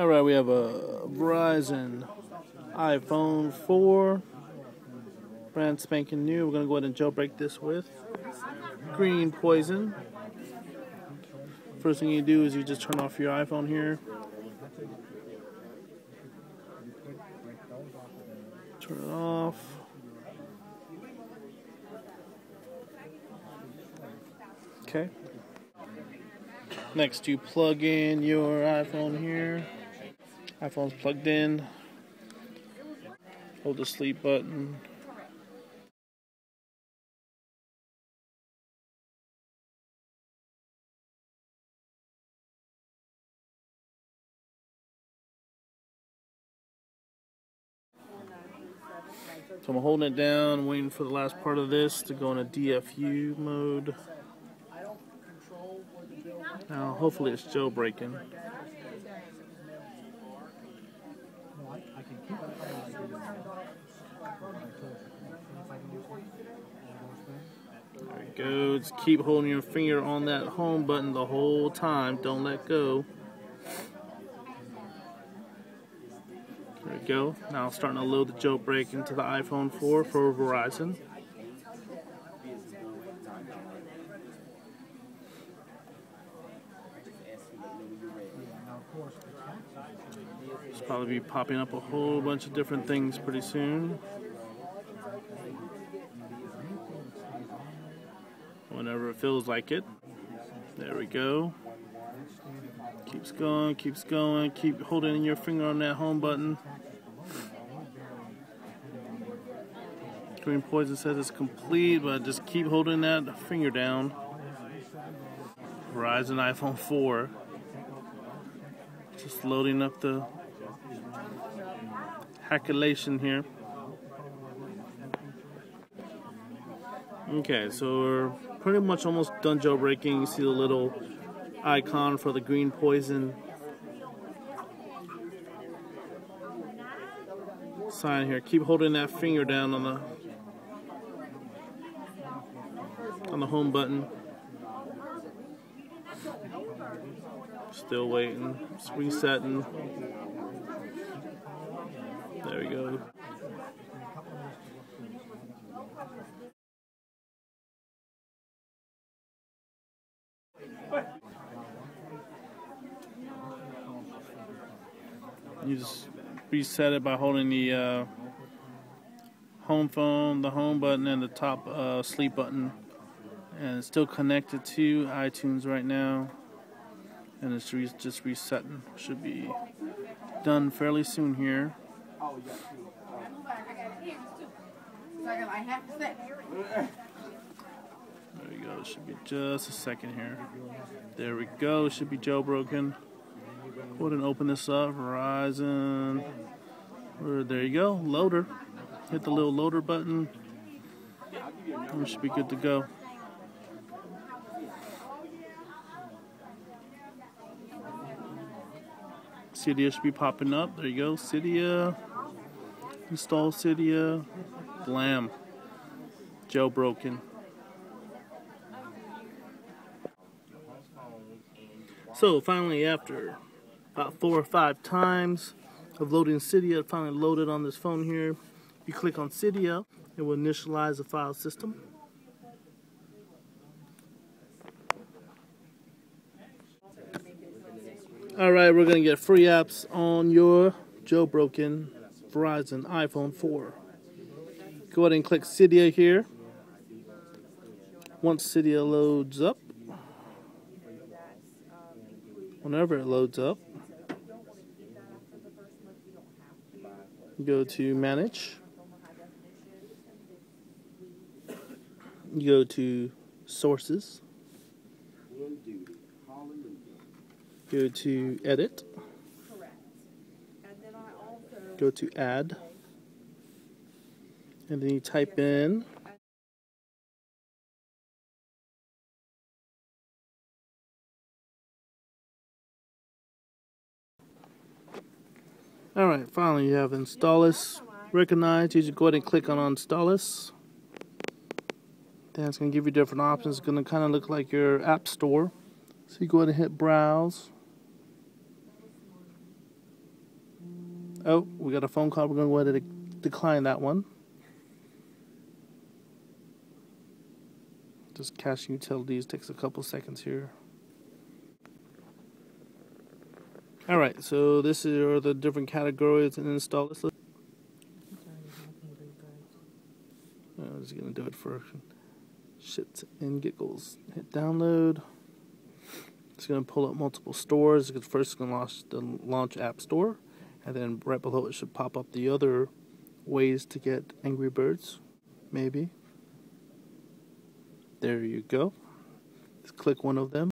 Alright, we have a Verizon iPhone 4. Brand spanking new. We're going to go ahead and jailbreak this with Green Poison. First thing you do is you just turn off your iPhone here. Turn it off. Okay. Next, you plug in your iPhone here. iPhone's plugged in. Hold the sleep button. So I'm holding it down, waiting for the last part of this to go into DFU mode. Now, hopefully it's jailbreaking. There we go. Just keep holding your finger on that home button the whole time. Don't let go. There we go. Now starting to load the jailbreak into the iPhone 4 for Verizon. It's probably be popping up a whole bunch of different things pretty soon. Whenever it feels like it. There we go. Keeps going, keeps going. Keep holding your finger on that home button. Green Poison says it's complete, but just keep holding that finger down. Verizon iPhone 4. Just loading up the calculation here. Okay, so we're pretty much almost done jailbreaking. You see the little icon for the green poison sign here. Keep holding that finger down on the on the home button. Still waiting. It's resetting. There we go. You just reset it by holding the uh, home phone, the home button, and the top uh, sleep button. And it's still connected to iTunes right now. And it's re just resetting. Should be done fairly soon here. There we go. Should be just a second here. There we go. Should be jailbroken. Go ahead and open this up. Verizon. There you go. Loader. Hit the little loader button. We should be good to go. Cydia should be popping up. There you go. Cydia. Install Cydia. Blam. Jailbroken. So finally, after about four or five times of loading Cydia, finally loaded on this phone here. You click on Cydia, it will initialize the file system. Alright, we're going to get free apps on your jailbroken Verizon iPhone 4. Go ahead and click Cydia here. Once Cydia loads up, whenever it loads up, go to Manage. You go to Sources. Go to Edit. Go to Add. And then you type in Alright, finally you have Installous recognized. You just go ahead and click on Installous. Then it's going to give you different options. It's going to kind of look like your app store. So you go ahead and hit Browse. Oh, we got a phone call. We're going to go ahead and decline that one. Just cash utilities takes a couple seconds here. Alright, so this are the different categories and install this. I'm just gonna do it for shits and giggles. Hit download. It's gonna pull up multiple stores. It's first gonna launch the launch App Store, and then right below it should pop up the other ways to get Angry Birds. Maybe. There you go. Just click one of them.